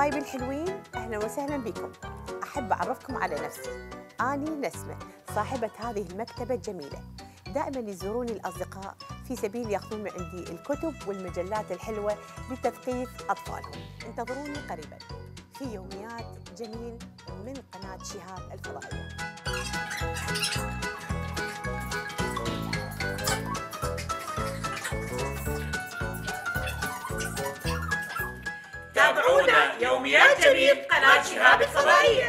حبايبي الحلوين؟ أهلا وسهلا بكم. أحب أعرفكم على نفسي. أني نسمة صاحبة هذه المكتبة الجميلة. دائما يزوروني الأصدقاء في سبيل يأخذون من عندي الكتب والمجلات الحلوة لتثقيف أطفالهم. انتظروني قريبا. في يوميات جميل من قناة شهاب الفضائية. تابعونا! يوميات جميل قناة شهاب الفضائية